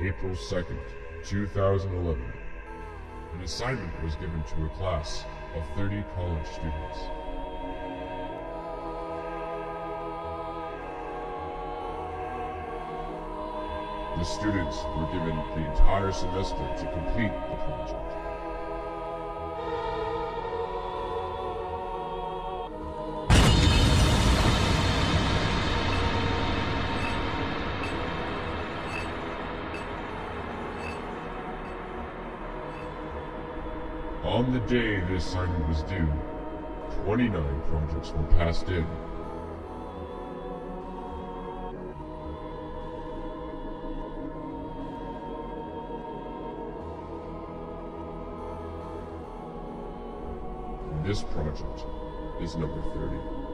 April 2nd, 2011, an assignment was given to a class of 30 college students. The students were given the entire semester to complete the project. On the day the assignment was due, 29 projects were passed in. This project is number 30.